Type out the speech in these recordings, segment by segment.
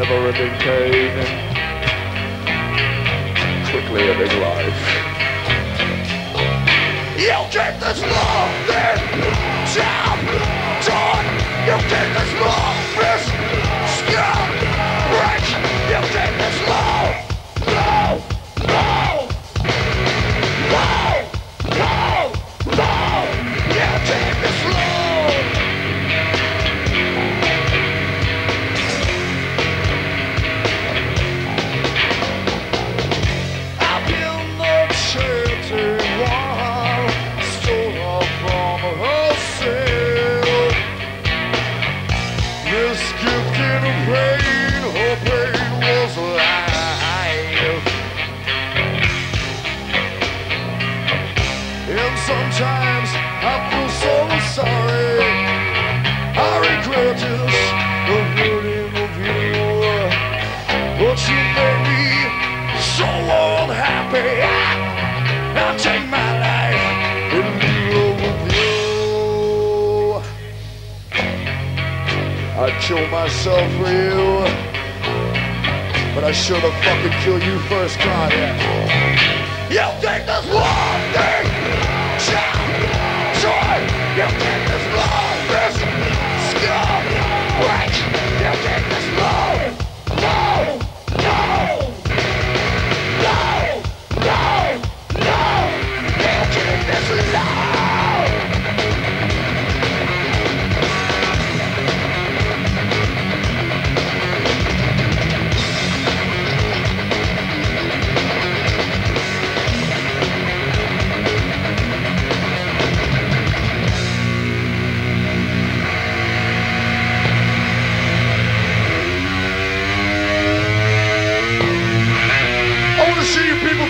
never ending pain, quickly ending life. You'll get this loving job done. You'll get this love, this scum. I'll take my life and with you. I'd kill myself for you, but I should have fucking killed you first, Kanye. You think this war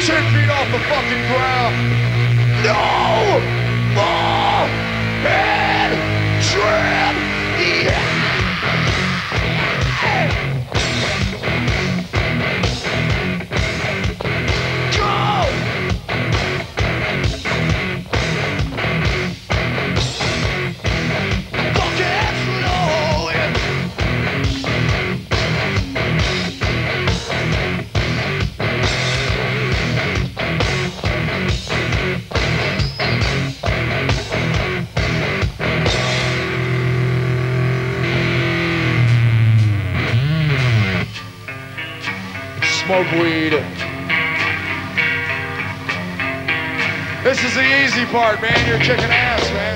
10 feet off the fucking ground. No oh! more. smoke weed. This is the easy part, man. You're kicking ass, man.